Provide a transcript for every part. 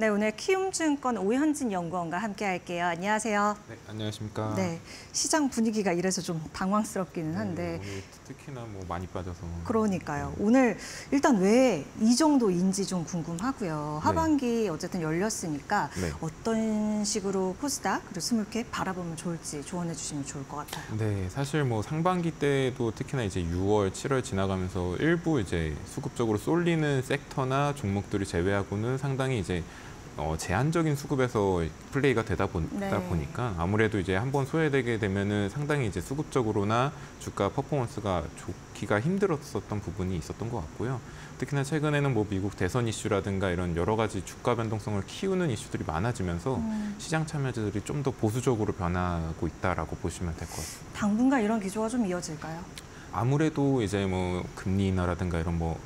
네, 오늘 키움증권 오현진 연구원과 함께 할게요. 안녕하세요. 네, 안녕하십니까. 네, 시장 분위기가 이래서 좀 당황스럽기는 한데 네, 특히나 뭐 많이 빠져서. 그러니까요. 오늘 일단 왜 이 정도인지 좀 궁금하고요. 네. 하반기 어쨌든 열렸으니까 네. 어떤 식으로 코스닥 그리고 스물캡 바라보면 좋을지 조언해 주시면 좋을 것 같아요. 네, 사실 뭐 상반기 때도 특히나 이제 6월, 7월 지나가면서 일부 이제 수급적으로 쏠리는 섹터나 종목들을 제외하고는 상당히 이제 어, 제한적인 수급에서 플레이가 되다 보, 네. 다 보니까 아무래도 이제 한번 소외되게 되면은 상당히 이제 수급적으로나 주가 퍼포먼스가 좋기가 힘들었었던 부분이 있었던 것 같고요. 특히나 최근에는 뭐 미국 대선 이슈라든가 이런 여러 가지 주가 변동성을 키우는 이슈들이 많아지면서 음. 시장 참여자들이 좀 더 보수적으로 변하고 있다라고 보시면 될 것 같습니다. 당분간 이런 기조가 좀 이어질까요? 아무래도 이제 뭐 금리 인하라든가 이런 뭐,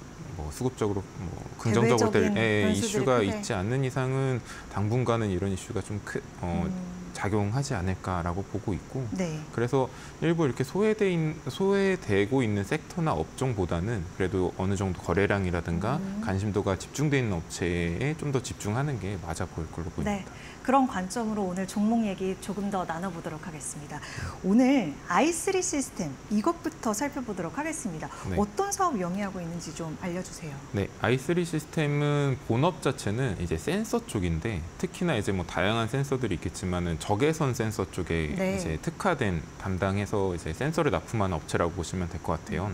뭐 수급적으로 뭐 긍정적으로 될 예, 변수들이 이슈가. 있지 않는 이상은 당분간은 이런 이슈가 좀 크, 어, 음. 작용하지 않을까라고 보고 있고 네. 그래서 일부 이렇게 소외돼 있, 소외되고 있는 섹터나 업종보다는 그래도 어느 정도 거래량이라든가 음. 관심도가 집중돼 있는 업체에 좀 더 집중하는 게 맞아 보일 걸로 보입니다. 네. 그런 관점으로 오늘 종목 얘기 조금 더 나눠보도록 하겠습니다. 오늘 i3 시스템 이것부터 살펴보도록 하겠습니다. 네. 어떤 사업 영위하고 있는지 좀 알려주세요. 네, i3 시스템은 본업 자체는 이제 센서 쪽인데 특히나 이제 뭐 다양한 센서들이 있겠지만은 적외선 센서 쪽에 네. 이제 특화된 담당해서 이제 센서를 납품하는 업체라고 보시면 될 것 같아요.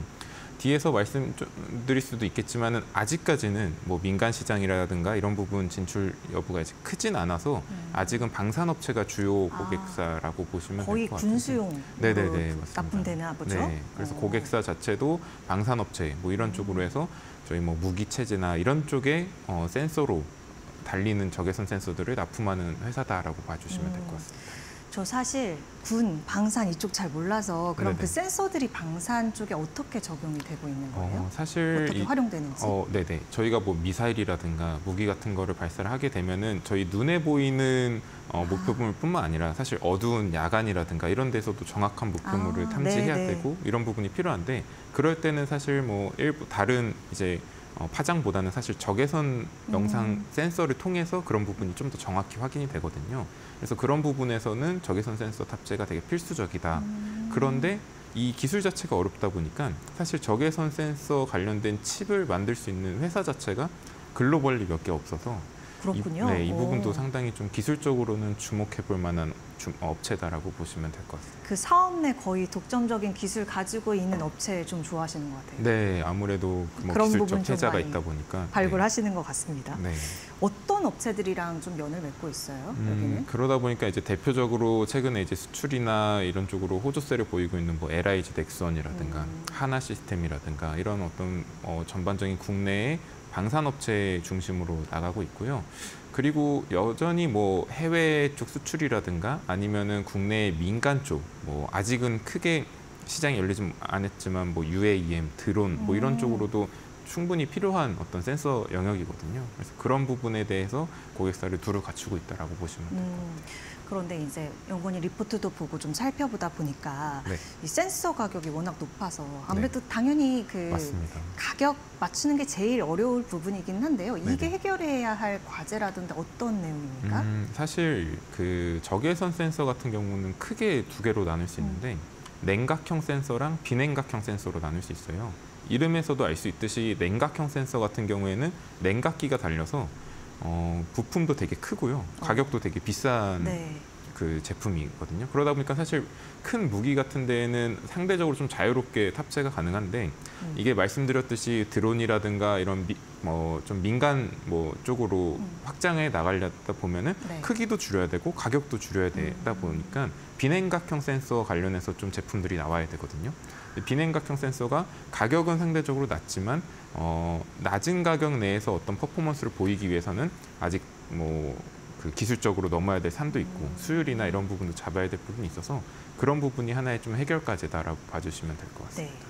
뒤에서 말씀드릴 수도 있겠지만은 아직까지는 뭐 민간 시장이라든가 이런 부분 진출 여부가 이제 크진 않아서 음. 아직은 방산업체가 주요 아. 고객사라고 보시면 거의 될것 같아요. 군수용 네네네, 맞습니다. 납품되나 보죠. 네, 그래서 어. 고객사 자체도 방산업체 뭐 이런 음. 쪽으로 해서 저희 뭐 무기 체제나 이런 쪽에 어, 센서로 달리는 적외선 센서들을 납품하는 회사다라고 봐주시면 될 음. 것 같습니다. 저 사실 군, 방산 이쪽 잘 몰라서 그럼 네네. 그 센서들이 방산 쪽에 어떻게 적용이 되고 있는 거예요? 어, 사실 어떻게 이- 활용되는지? 어, 네네. 저희가 뭐 미사일이라든가 무기 같은 거를 발사를 하게 되면은 저희 눈에 보이는 어, 아. 목표물뿐만 아니라 사실 어두운 야간이라든가 이런 데서도 정확한 목표물을 아, 탐지해야 네네. 되고 이런 부분이 필요한데 그럴 때는 사실 뭐 일부 다른 이제 어, 파장보다는 사실 적외선 영상 음. 센서를 통해서 그런 부분이 좀 더 정확히 확인이 되거든요. 그래서 그런 부분에서는 적외선 센서 탑재가 되게 필수적이다. 음. 그런데 이 기술 자체가 어렵다 보니까 사실 적외선 센서 관련된 칩을 만들 수 있는 회사 자체가 글로벌리 몇개 없어서 그렇군요. 이, 네, 이 오. 부분도 상당히 좀 기술적으로는 주목해 볼 만한 주- 어, 업체다라고 보시면 될 것 같습니다. 그 사업 내 거의 독점적인 기술 가지고 있는 업체 좀 좋아하시는 것 같아요. 네, 아무래도 그뭐 그런 부분 기술적 좀 혜자가 많이 있다 보니까 발굴하시는 것 같습니다. 네. 네. 어떤 업체들이랑 좀 면을 맺고 있어요? 음, 여기는? 그러다 보니까 이제 대표적으로 최근에 이제 수출이나 이런 쪽으로 호조세를 보이고 있는 뭐 LIG 넥선이라든가 음. 하나 시스템이라든가 이런 어떤 어, 전반적인 국내의 방산업체 중심으로 나가고 있고요. 그리고 여전히 뭐 해외 쪽 수출이라든가 아니면은 국내 민간 쪽 뭐 아직은 크게 시장이 열리지 않았지만 뭐 UAM, 드론 뭐 이런 음. 쪽으로도 충분히 필요한 어떤 센서 영역이거든요. 그래서 그런 부분에 대해서 고객사를 두루 갖추고 있다라고 보시면 돼요. 음, 그런데 이제 연구원이 리포트도 보고 좀 살펴보다 보니까 네, 이 센서 가격이 워낙 높아서 아무래도 당연히 그 맞습니다. 가격 맞추는 게 제일 어려울 부분이긴 한데요. 이게 네네. 해결해야 할 과제라든지 어떤 내용입니까? 음, 사실 그 적외선 센서 같은 경우는 크게 두 개로 나눌 수 있는데 냉각형 센서랑 비냉각형 센서로 나눌 수 있어요. 이름에서도 알 수 있듯이 냉각형 센서 같은 경우에는 냉각기가 달려서 어, 부품도 되게 크고요. 가격도 되게 비싼 네. 그 제품이거든요. 그러다 보니까 사실 큰 무기 같은 데에는 상대적으로 좀 자유롭게 탑재가 가능한데 음. 이게 말씀드렸듯이 드론이라든가 이런 뭐좀 민간 뭐 쪽으로 음. 확장해 나가려다 보면은 네. 크기도 줄여야 되고 가격도 줄여야 되다 음. 보니까 비냉각형 센서 관련해서 좀 제품들이 나와야 되거든요. 비냉각형 센서가 가격은 상대적으로 낮지만 어, 낮은 가격 내에서 어떤 퍼포먼스를 보이기 위해서는 아직 뭐 그 기술적으로 넘어야 될 산도 있고 음. 수율이나 이런 부분도 잡아야 될 부분이 있어서 그런 부분이 하나의 좀 해결 과제다라고 봐주시면 될 것 같습니다. 네.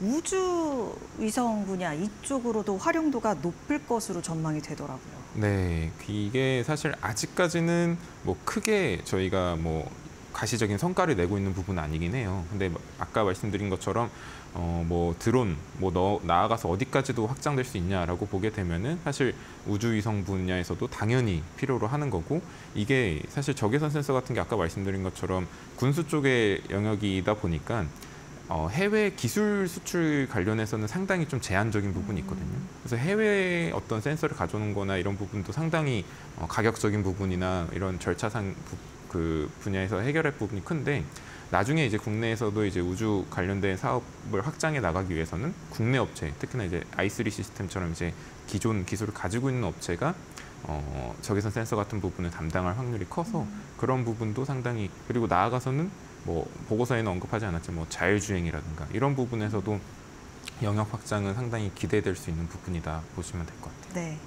우주 위성 분야 이쪽으로도 활용도가 높을 것으로 전망이 되더라고요. 네, 이게 사실 아직까지는 뭐 크게 저희가 뭐 가시적인 성과를 내고 있는 부분은 아니긴 해요. 근데 뭐 아까 말씀드린 것처럼 어, 뭐 드론 뭐 너, 나아가서 어디까지도 확장될 수 있냐라고 보게 되면은 사실 우주위성 분야에서도 당연히 필요로 하는 거고 이게 사실 적외선 센서 같은 게 아까 말씀드린 것처럼 군수 쪽의 영역이다 보니까 어, 해외 기술 수출 관련해서는 상당히 좀 제한적인 부분이 있거든요. 그래서 해외 어떤 센서를 가져오는 거나 이런 부분도 상당히 어, 가격적인 부분이나 이런 절차상 부, 그 분야에서 해결할 부분이 큰데 나중에 이제 국내에서도 이제 우주 관련된 사업을 확장해 나가기 위해서는 국내 업체, 특히나 이제 i3 시스템처럼 이제 기존 기술을 가지고 있는 업체가 어, 적외선 센서 같은 부분을 담당할 확률이 커서 그런 부분도 상당히 그리고 나아가서는 뭐 보고서에는 언급하지 않았지만 뭐 자율주행이라든가 이런 부분에서도 영역 확장은 상당히 기대될 수 있는 부분이다 보시면 될 것 같아요. 네.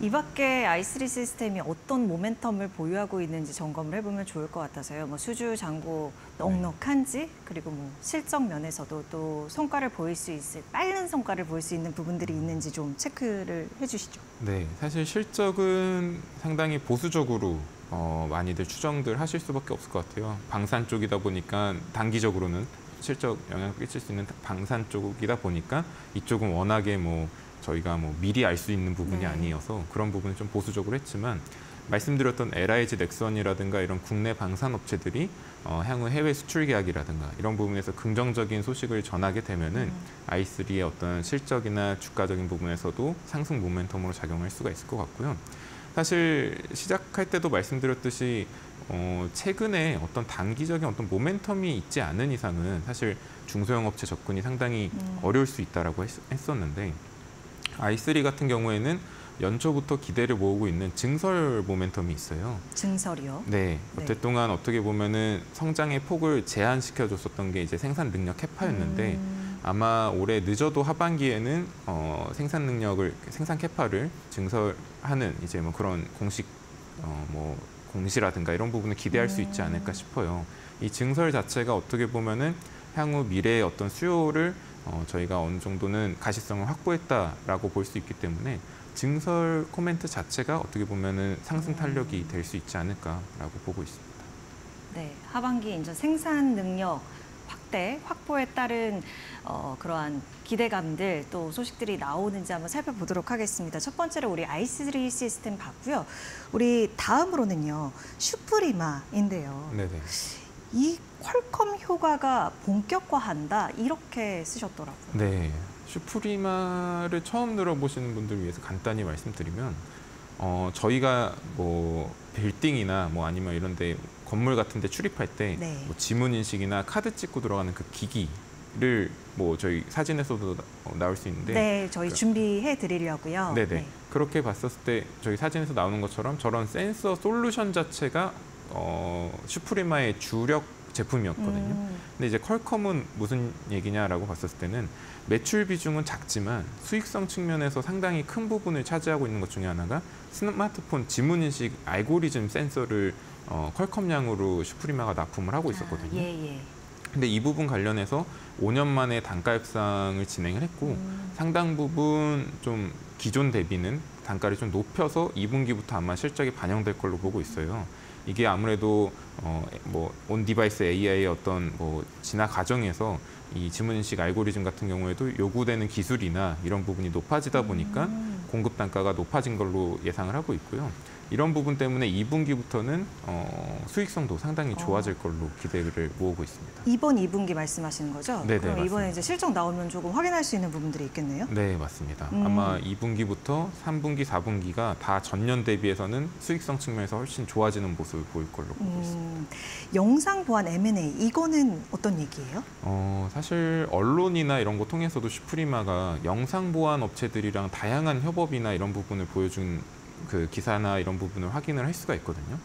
이 밖에 i3 시스템이 어떤 모멘텀을 보유하고 있는지 점검을 해보면 좋을 것 같아서요. 뭐 수주 잔고 넉넉한지 그리고 뭐 실적 면에서도 또 성과를 보일 수 있을 빠른 성과를 보일 수 있는 부분들이 있는지 좀 체크를 해주시죠. 네, 사실 실적은 상당히 보수적으로 어, 많이들 추정들 하실 수밖에 없을 것 같아요. 방산 쪽이다 보니까 단기적으로는 실적 영향을 끼칠 수 있는 방산 쪽이다 보니까 이쪽은 워낙에 뭐 저희가 뭐 미리 알 수 있는 부분이 네. 아니어서 그런 부분은 좀 보수적으로 했지만 말씀드렸던 LIG 넥선이라든가 이런 국내 방산 업체들이 어, 향후 해외 수출 계약이라든가 이런 부분에서 긍정적인 소식을 전하게 되면은 음. i3의 어떤 실적이나 주가적인 부분에서도 상승 모멘텀으로 작용할 수가 있을 것 같고요. 사실 시작할 때도 말씀드렸듯이 어, 최근에 어떤 단기적인 어떤 모멘텀이 있지 않은 이상은 사실 중소형 업체 접근이 상당히 음. 어려울 수 있다라고 했, 했었는데 i3 같은 경우에는 연초부터 기대를 모으고 있는 증설 모멘텀이 있어요. 증설이요. 네, 네. 어때 동안 어떻게 보면은 성장의 폭을 제한시켜 줬었던 게 이제 생산 능력 캐파였는데 음. 아마 올해 늦어도 하반기에는 어, 생산 능력을 생산 캐파를 증설하는 이제 뭐 그런 공식 어, 뭐 공시라든가 이런 부분을 기대할 수 있지 않을까 싶어요. 이 증설 자체가 어떻게 보면은 향후 미래의 어떤 수요를 어, 저희가 어느 정도는 가시성을 확보했다라고 볼 수 있기 때문에 증설 코멘트 자체가 어떻게 보면은 상승 탄력이 될 수 있지 않을까라고 보고 있습니다. 네, 하반기 이제 생산 능력 확대, 확보에 따른 어, 그러한 기대감들 또 소식들이 나오는지 한번 살펴보도록 하겠습니다. 첫 번째로 우리 i3 시스템 봤고요. 우리 다음으로는요, 슈프리마인데요. 네네. 이 퀄컴 효과가 본격화한다 이렇게 쓰셨더라고요. 네. 슈프리마를 처음 들어보시는 분들 위해서 간단히 말씀드리면 어, 저희가 뭐 빌딩이나 뭐 아니면 이런 데 건물 같은 데 출입할 때 네. 뭐 지문 인식이나 카드 찍고 들어가는 그 기기를 뭐 저희 사진에서도 나- 어, 나올 수 있는데 네, 저희 그- 준비해 드리려고요. 네네. 그렇게 봤었을 때 저희 사진에서 나오는 것처럼 저런 센서 솔루션 자체가 어, 슈프리마의 주력 제품이었거든요. 음, 근데 이제 퀄컴은 무슨 얘기냐라고 봤었을 때는 매출 비중은 작지만 수익성 측면에서 상당히 큰 부분을 차지하고 있는 것 중에 하나가 스마트폰 지문 인식 알고리즘 센서를 어, 퀄컴향으로 슈프리마가 납품을 하고 있었거든요. 아, 예, 예. 근데 이 부분 관련해서 5년 만에 단가 협상을 진행을 했고 음, 상당 부분 좀 기존 대비는 단가를 좀 높여서 2분기부터 아마 실적이 반영될 걸로 보고 있어요. 이게 아무래도 어 뭐 on-device AI의 어떤 뭐 진화 과정에서 이 지문 인식 알고리즘 같은 경우에도 요구되는 기술이나 이런 부분이 높아지다 보니까 음. 공급 단가가 높아진 걸로 예상을 하고 있고요. 이런 부분 때문에 2분기부터는 어, 수익성도 상당히 좋아질 걸로 기대를 모으고 있습니다. 이번 2분기 말씀하시는 거죠? 네네, 그럼 이번에. 이제 실적 나오면 조금 확인할 수 있는 부분들이 있겠네요. 네, 맞습니다. 음. 아마 2분기부터 3분기, 4분기가 다 전년 대비해서는 수익성 측면에서 훨씬 좋아지는 모습을 보일 걸로 보고 있습니다. 음, 영상 보안 M&A 이거는 어떤 얘기예요? 어, 사실 언론이나 이런 거 통해서도 슈프리마가 영상 보안 업체들이랑 다양한 협업이나 이런 부분을 보여준 그 기사나 이런 부분을 확인을 할 수가 있거든요.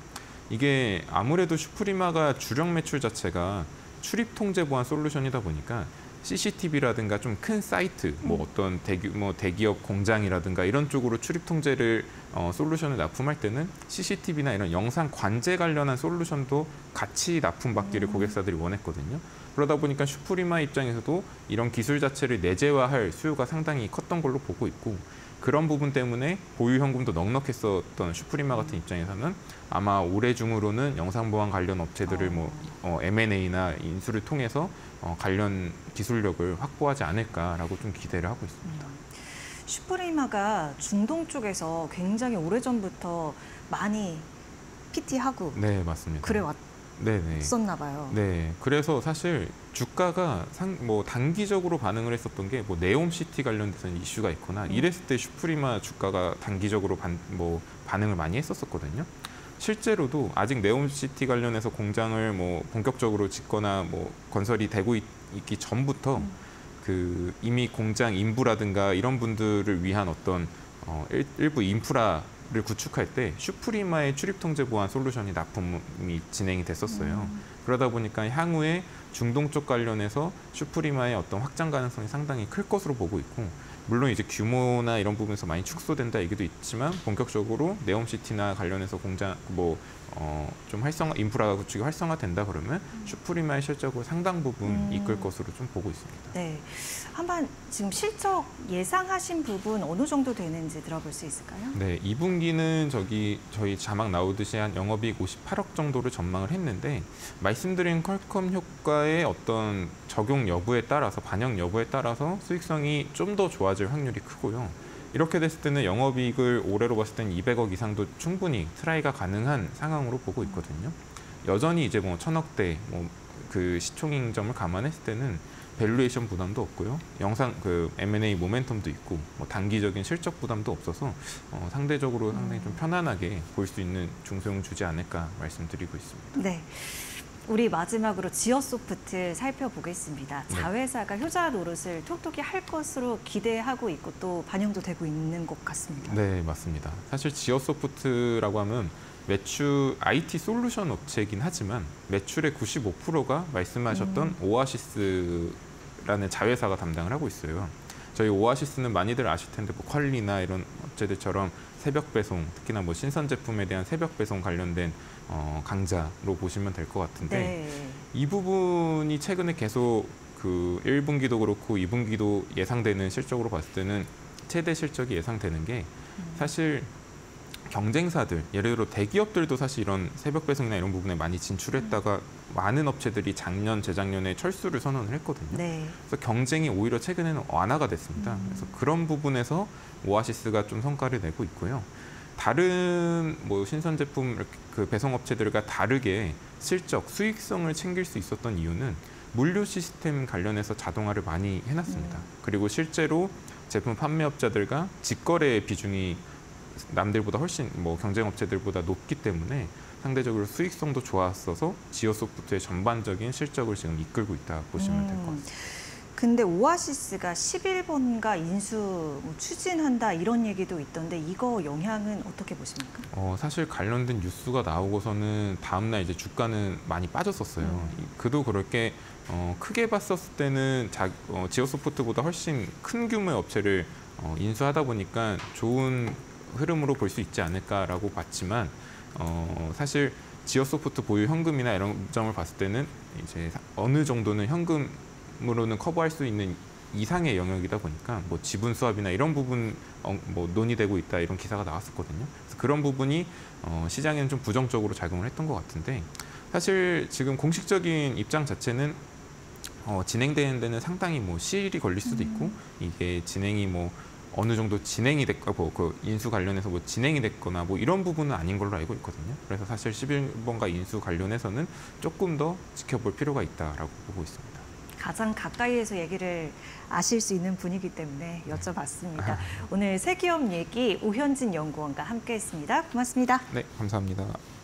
이게 아무래도 슈프리마가 주력 매출 자체가 출입 통제 보안 솔루션이다 보니까 CCTV라든가 좀 큰 사이트, 뭐 어떤 대규모 대기업 공장이라든가 이런 쪽으로 출입 통제를 어, 솔루션을 납품할 때는 CCTV나 이런 영상 관제 관련한 솔루션도 같이 납품받기를 고객사들이 원했거든요. 그러다 보니까 슈프리마 입장에서도 이런 기술 자체를 내재화할 수요가 상당히 컸던 걸로 보고 있고 그런 부분 때문에 보유 현금도 넉넉했었던 슈프리마 같은 입장에서는 아마 올해 중으로는 영상 보안 관련 업체들을 어. 뭐 어, M&A나 인수를 통해서 어, 관련 기술력을 확보하지 않을까라고 좀 기대를 하고 있습니다. 슈프리마가 중동 쪽에서 굉장히 오래전부터 많이 PT하고 네, 맞습니다. 그래 네, 네. 왔었나 봐요. 네, 그래서 사실 주가가 상, 뭐 단기적으로 반응을 했었던 게 뭐 네옴시티 관련돼서는 이슈가 있거나 음. 이랬을 때 슈프리마 주가가 단기적으로 반, 뭐 반응을 많이 했었었거든요. 실제로도 아직 네옴시티 관련해서 공장을 뭐 본격적으로 짓거나 뭐 건설이 되고 있, 기 전부터 음. 그 이미 공장 인부라든가 이런 분들을 위한 어떤 어, 일, 일부 인프라 를 구축할 때 슈프리마의 출입 통제 보안 솔루션이 납품이 진행이 됐었어요. 음. 그러다 보니까 향후에 중동 쪽 관련해서 슈프리마의 어떤 확장 가능성이 상당히 클 것으로 보고 있고 물론 이제 규모나 이런 부분에서 많이 축소된다 얘기도 있지만 본격적으로 네옴시티나 관련해서 공장 뭐 어, 좀 활성화 인프라 구축이 활성화된다 그러면 슈프리마의 실적을 상당 부분 음. 이끌 것으로 좀 보고 있습니다. 네. 한번 지금 실적 예상하신 부분 어느 정도 되는지 들어볼 수 있을까요? 네, 2분기는 저기 저희 자막 나오듯이 한 영업이익 58억 정도를 전망을 했는데 말씀드린 퀄컴 효과의 어떤 적용 여부에 따라서 반영 여부에 따라서 수익성이 좀 더 좋아질 확률이 크고요. 이렇게 됐을 때는 영업이익을 올해로 봤을 때는 200억 이상도 충분히 try가 가능한 상황으로 보고 있거든요. 여전히 이제 뭐 천억대 뭐 그 시총인 점을 감안했을 때는 valuation 부담도 없고요. 영상 그 M&A 모멘텀도 있고 뭐 단기적인 실적 부담도 없어서 어, 상대적으로 상당히 좀 편안하게 볼 수 있는 중소형 주지 않을까 말씀드리고 있습니다. 네. 우리 마지막으로 지어소프트 살펴보겠습니다. 네. 자회사가 효자 노릇을 톡톡히 할 것으로 기대하고 있고 또 반영도 되고 있는 것 같습니다. 네, 맞습니다. 사실 지어소프트라고 하면 매출 IT 솔루션 업체이긴 하지만 매출의 95%가 말씀하셨던 오아시스라는 자회사가 담당을 하고 있어요. 저희 오아시스는 많이들 아실 텐데 뭐 퀄리나 이런 업체들처럼 새벽 배송, 특히나 뭐 신선 제품에 대한 새벽 배송 관련된 어, 강자로 보시면 될 것 같은데 네. 이 부분이 최근에 계속 그 1분기도 그렇고 2분기도 예상되는 실적으로 봤을 때는 최대 실적이 예상되는 게 사실 경쟁사들 예를 들어 대기업들도 사실 이런 새벽 배송이나 이런 부분에 많이 진출했다가 많은 업체들이 작년 재작년에 철수를 선언을 했거든요. 네. 그래서 경쟁이 오히려 최근에는 완화가 됐습니다. 음. 그래서 그런 부분에서 오아시스가 좀 성과를 내고 있고요. 다른 뭐 신선 제품 그 배송 업체들과 다르게 실적 수익성을 챙길 수 있었던 이유는 물류 시스템 관련해서 자동화를 많이 해놨습니다. 음. 그리고 실제로 제품 판매업자들과 직거래 비중이 남들보다 훨씬 뭐 경쟁 업체들보다 높기 때문에 상대적으로 수익성도 좋았어서 지오 소프트의 전반적인 실적을 지금 이끌고 있다 보시면 될것 음. 같습니다. 근데 오아시스가 11번가 인수 뭐 추진한다 이런 얘기도 있던데 이거 영향은 어떻게 보십니까? 어, 사실 관련된 뉴스가 나오고서는 다음날 이제 주가는 많이 빠졌었어요. 음. 이- 그도 그럴 게 어, 크게 봤었을 때는 자, 어, 지오소프트보다 훨씬 큰 규모의 업체를 어, 인수하다 보니까 좋은 흐름으로 볼 수 있지 않을까라고 봤지만 어, 사실 지오소프트 보유 현금이나 이런 점을 봤을 때는 이제 사- 어느 정도는 현금으로는 커버할 수 있는 이상의 영역이다 보니까 뭐 지분 수합이나 이런 부분 어, 뭐 논의되고 있다 이런 기사가 나왔었거든요. 그래서 그런 부분이 어, 시장에는 좀 부정적으로 작용을 했던 것 같은데 사실 지금 공식적인 입장 자체는 어, 진행되는 데는 상당히 뭐 시일이 걸릴 수도 있고 이게 진행이 뭐 어느 정도 진행이 됐고 뭐, 그 인수 관련해서 뭐 진행이 됐거나 뭐 이런 부분은 아닌 걸로 알고 있거든요. 그래서 사실 11번가 인수 관련해서는 조금 더 지켜볼 필요가 있다라고 보고 있습니다. 가장 가까이에서 얘기를 아실 수 있는 분이기 때문에 여쭤봤습니다. 오늘 세기업 얘기 오현진 연구원과 함께했습니다. 고맙습니다. 네, 감사합니다.